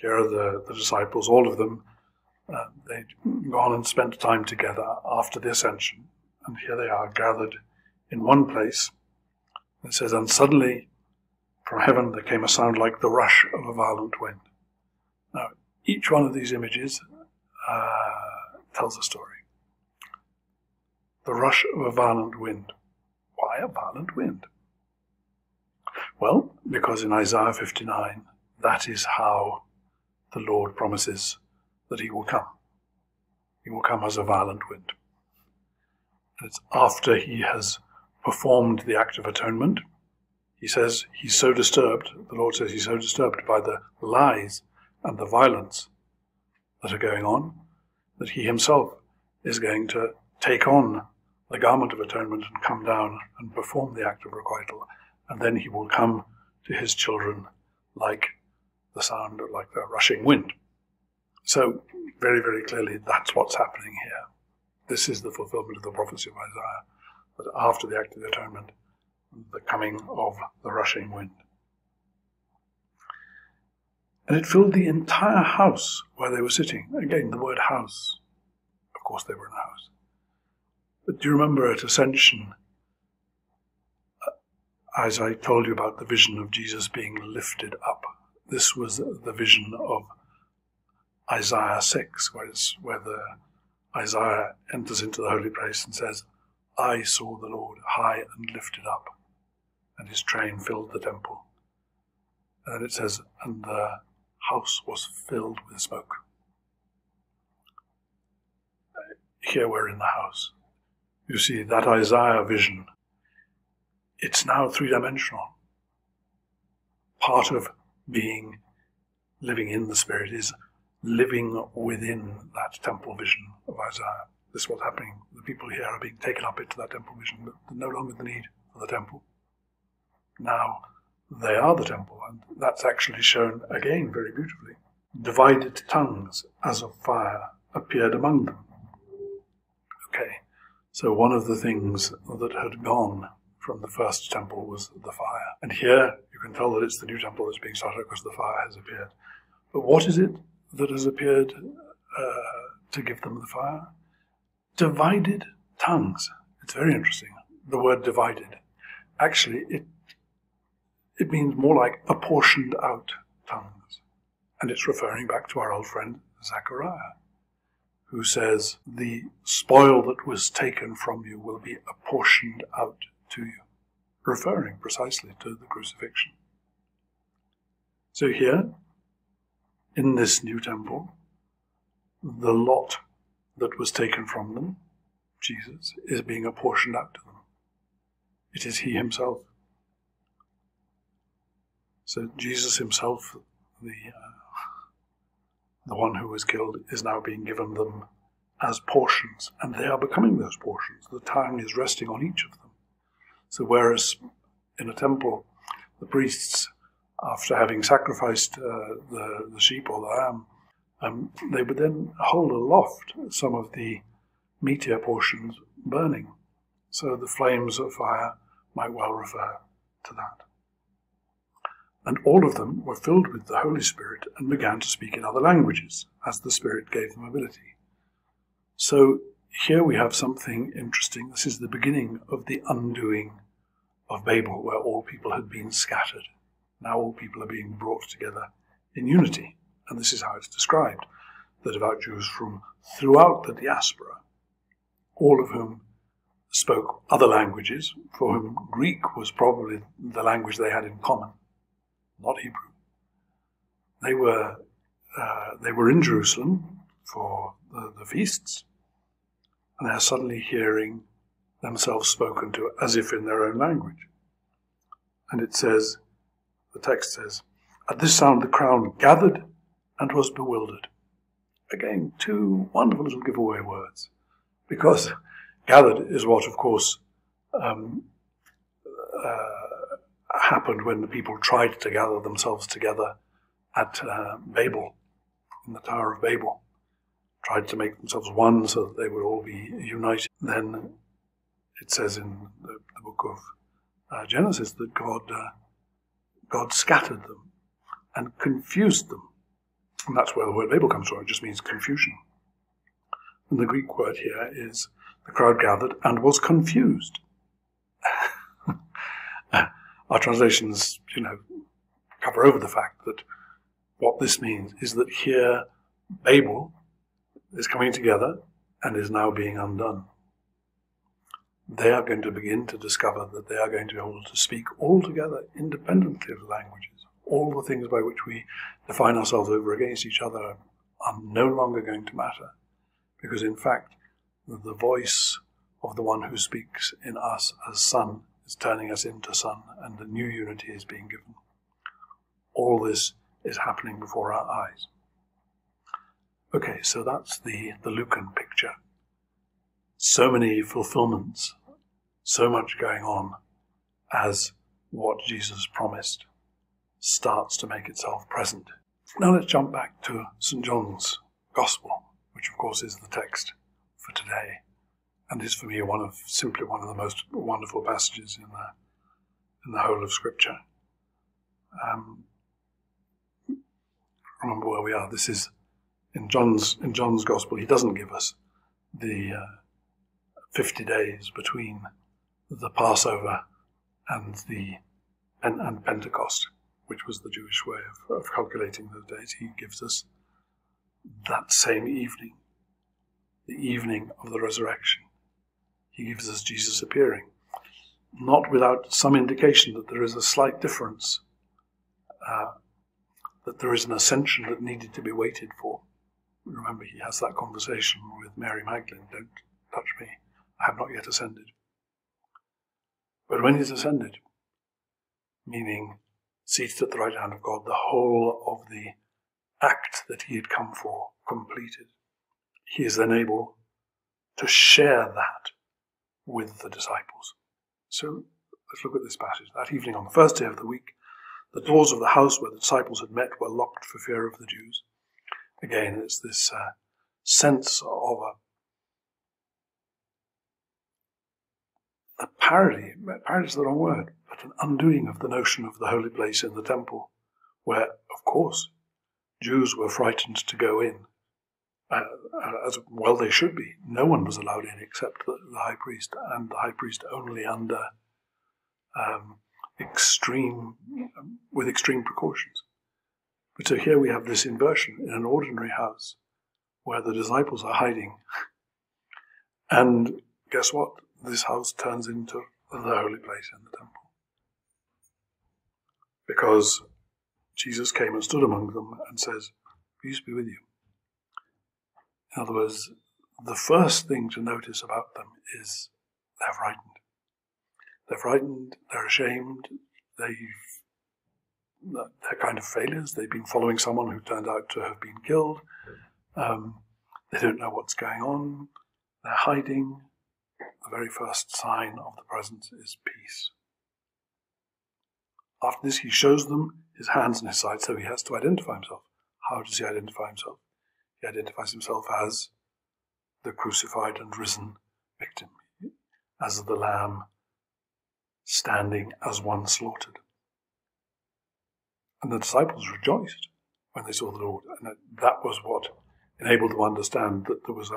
Here are the, the disciples, all of them. Uh, they'd gone and spent time together after the ascension, and here they are gathered in one place. It says, And suddenly from heaven there came a sound like the rush of a violent wind. Now, each one of these images uh, tells a story. The rush of a violent wind. Why a violent wind? Well, because in Isaiah 59, that is how the Lord promises that he will come. He will come as a violent wind. And it's after he has performed the act of atonement. He says he's so disturbed, the Lord says he's so disturbed by the lies and the violence that are going on that he himself is going to take on the garment of atonement and come down and perform the act of requital. And then he will come to his children like the sound, like the rushing wind. So, very, very clearly, that's what's happening here. This is the fulfillment of the prophecy of Isaiah, that after the act of the atonement, the coming of the rushing wind. And it filled the entire house where they were sitting. Again, the word house. Of course, they were in a house. But do you remember at Ascension, uh, as I told you about the vision of Jesus being lifted up? This was the vision of Isaiah 6, where, where the Isaiah enters into the holy place and says, I saw the Lord high and lifted up, and his train filled the temple. And then it says, and the house was filled with smoke. Here we're in the house. You see, that Isaiah vision, it's now three dimensional. Part of being living in the Spirit is living within that temple vision of Isaiah. This is what's happening. The people here are being taken up into that temple vision, but no longer the need for the temple. Now they are the temple, and that's actually shown again very beautifully. Divided tongues as of fire appeared among them. Okay, so one of the things that had gone from the first temple was the fire. And here you can tell that it's the new temple that's being started because the fire has appeared. But what is it that has appeared uh, to give them the fire? Divided tongues. It's very interesting. The word divided. Actually, it, it means more like apportioned out tongues. And it's referring back to our old friend Zechariah, who says, The spoil that was taken from you will be apportioned out to you, referring precisely to the crucifixion. So here, in this new temple, the lot that was taken from them, Jesus, is being apportioned out to them. It is He Himself. So Jesus Himself, the uh, the one who was killed, is now being given them as portions, and they are becoming those portions. The tongue is resting on each of them. So, whereas in a temple, the priests, after having sacrificed uh, the, the sheep or the lamb, um, they would then hold aloft some of the meatier portions burning. So the flames of fire might well refer to that. And all of them were filled with the Holy Spirit and began to speak in other languages, as the Spirit gave them ability. So here we have something interesting. This is the beginning of the undoing of Babel, where all people had been scattered. Now all people are being brought together in unity. And this is how it's described the devout Jews from throughout the diaspora, all of whom spoke other languages, for whom Greek was probably the language they had in common, not Hebrew. They were, uh, they were in Jerusalem for the, the feasts, and they are suddenly hearing themselves spoken to as if in their own language. And it says, the text says, At this sound the crowd gathered and was bewildered. Again, two wonderful little giveaway words. Because gathered is what, of course, um, uh, happened when the people tried to gather themselves together at uh, Babel, in the Tower of Babel tried to make themselves one so that they would all be united. Then it says in the, the book of uh, Genesis that God, uh, God scattered them and confused them And that's where the word Babel comes from. It just means confusion. And the Greek word here is the crowd gathered and was confused. Our translations, you know, cover over the fact that what this means is that here Babel is coming together and is now being undone. They are going to begin to discover that they are going to be able to speak altogether independently of languages. All the things by which we define ourselves over against each other are no longer going to matter. Because in fact, the voice of the one who speaks in us as Son is turning us into Son, and a new unity is being given. All this is happening before our eyes. Okay, so that's the, the Lucan picture. So many fulfillments, so much going on as what Jesus promised starts to make itself present. Now let's jump back to St. John's Gospel, which of course is the text for today, and is for me one of simply one of the most wonderful passages in the in the whole of Scripture. Um, remember where we are. This is in John's in John's Gospel, he doesn't give us the uh, fifty days between the Passover and the and, and, Pentecost, which was the Jewish way of, of calculating those days. He gives us that same evening, the evening of the resurrection. He gives us Jesus appearing, not without some indication that there is a slight difference, uh, that there is an ascension that needed to be waited for remember he has that conversation with Mary Magdalene don't touch me, I have not yet ascended. But when he's ascended, meaning seated at the right hand of God, the whole of the act that he had come for completed, he is then able to share that with the disciples. So let's look at this passage. That evening on the first day of the week, the doors of the house where the disciples had met were locked for fear of the Jews. Again, it's this uh, sense of a, a parody, parody is the wrong word, but an undoing of the notion of the holy place in the temple, where, of course, Jews were frightened to go in, uh, as well they should be. No one was allowed in except the, the high priest, and the high priest only under um, extreme, with extreme precautions. But so here we have this inversion in an ordinary house where the disciples are hiding. And guess what? This house turns into the holy place in the temple. Because Jesus came and stood among them and says, Peace be with you. In other words, the first thing to notice about them is they're frightened. They're frightened, they're ashamed, they've they're kind of failures. They've been following someone who turned out to have been killed. Um, they don't know what's going on. They're hiding. The very first sign of the presence is peace. After this, he shows them his hands and his side, so he has to identify himself. How does he identify himself? He identifies himself as the crucified and risen victim, as the lamb standing as one slaughtered. And the disciples rejoiced when they saw the Lord. And that was what enabled them to understand that there was a,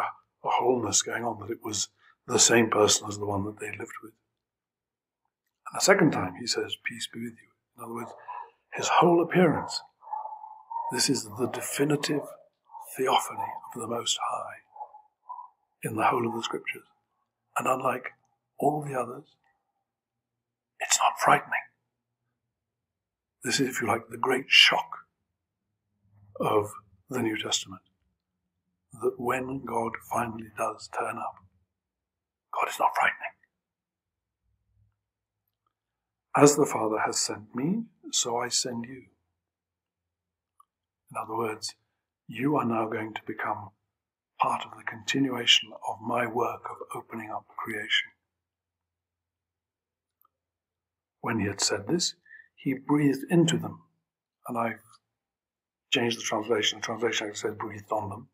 a wholeness going on, that it was the same person as the one that they lived with. And the second time he says, Peace be with you. In other words, his whole appearance. This is the definitive theophany of the Most High in the whole of the Scriptures. And unlike all the others, it's not frightening. This is, if you like, the great shock of the New Testament. That when God finally does turn up, God is not frightening. As the Father has sent me, so I send you. In other words, you are now going to become part of the continuation of my work of opening up creation. When he had said this, he breathed into them. And I've changed the translation. The translation actually says breathed on them.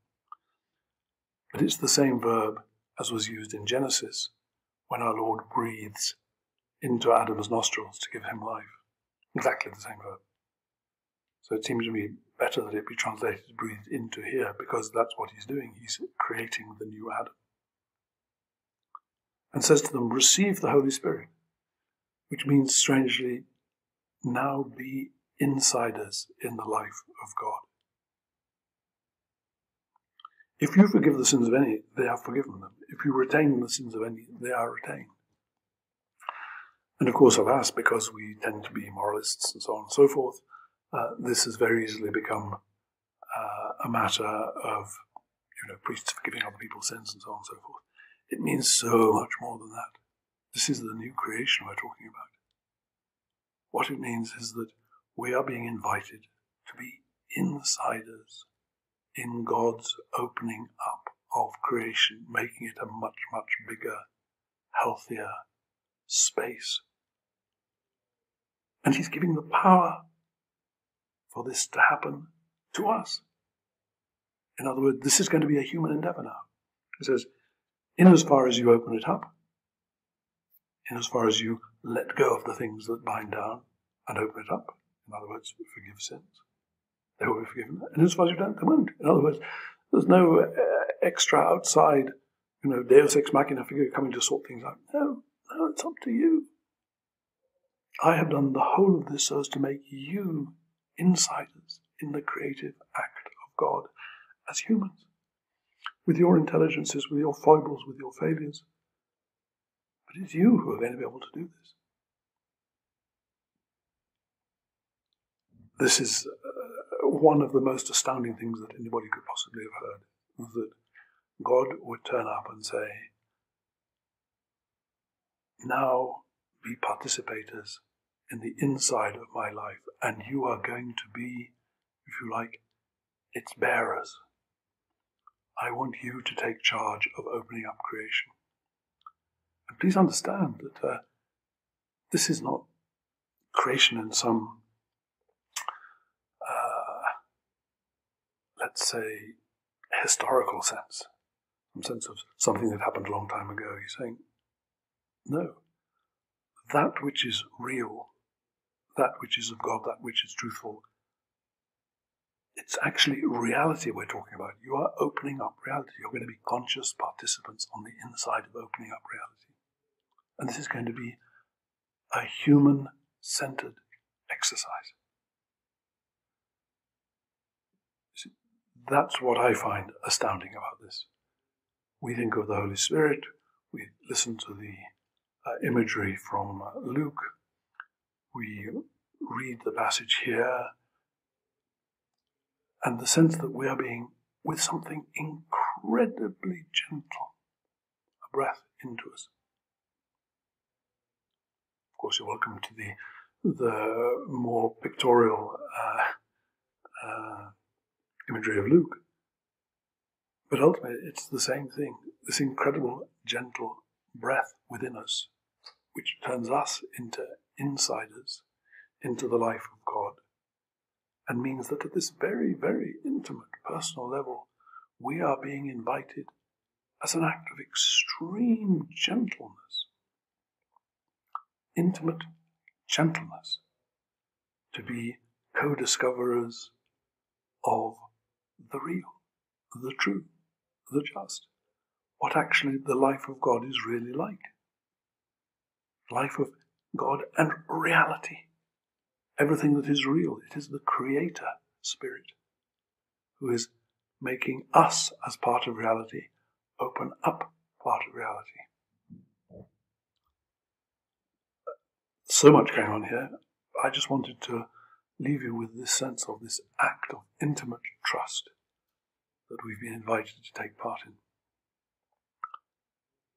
But it's the same verb as was used in Genesis when our Lord breathes into Adam's nostrils to give him life. Exactly the same verb. So it seems to me better that it be translated, breathed into here, because that's what he's doing. He's creating the new Adam. And says to them, Receive the Holy Spirit, which means, strangely, now be insiders in the life of God. If you forgive the sins of any, they are forgiven them. If you retain the sins of any, they are retained. And of course, alas, because we tend to be moralists and so on and so forth, uh, this has very easily become uh, a matter of you know priests forgiving other people's sins and so on and so forth. It means so much more than that. This is the new creation we're talking about. What it means is that we are being invited to be insiders in God's opening up of creation, making it a much, much bigger, healthier space. And He's giving the power for this to happen to us. In other words, this is going to be a human endeavor now. He says, in as far as you open it up, in as far as you let go of the things that bind down and open it up, in other words, forgive sins, they will be forgiven. And as far as you don't, they won't. In other words, there's no uh, extra outside, you know, Deus ex machina figure coming to sort things out. No, no, it's up to you. I have done the whole of this so as to make you insiders in the creative act of God as humans, with your intelligences, with your foibles, with your failures. But it's you who are going to be able to do this. This is uh, one of the most astounding things that anybody could possibly have heard that God would turn up and say, Now be participators in the inside of my life, and you are going to be, if you like, its bearers. I want you to take charge of opening up creation. And please understand that uh, this is not creation in some, uh, let's say, historical sense, some sense of something that happened a long time ago. He's saying, no, that which is real that which is of God, that which is truthful. It's actually reality we're talking about. You are opening up reality. You're going to be conscious participants on the inside of opening up reality. And this is going to be a human centered exercise. That's what I find astounding about this. We think of the Holy Spirit, we listen to the uh, imagery from uh, Luke, we read the passage here and the sense that we are being, with something incredibly gentle, a breath into us. Course, you're welcome to the the more pictorial uh, uh, imagery of Luke. But ultimately, it's the same thing this incredible, gentle breath within us, which turns us into insiders into the life of God and means that at this very, very intimate personal level, we are being invited as an act of extreme gentleness, intimate gentleness, to be co discoverers of the real, the true, the just, what actually the life of God is really like. Life of God and reality. Everything that is real, it is the Creator Spirit who is making us, as part of reality, open up part of reality. So much going on here. I just wanted to leave you with this sense of this act of intimate trust that we've been invited to take part in.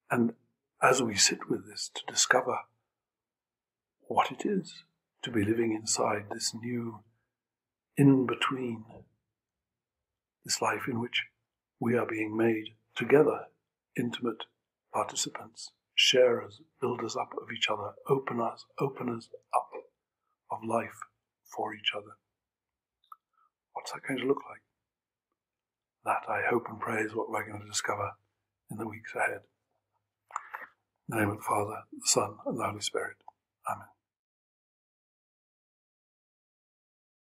And as we sit with this, to discover what it is to be living inside this new in between, this life in which we are being made together intimate participants, sharers, builders up of each other, open openers, openers up of life for each other. What's that going to look like? That, I hope and pray, is what we're going to discover in the weeks ahead. In the name of the Father, the Son, and the Holy Spirit. Amen.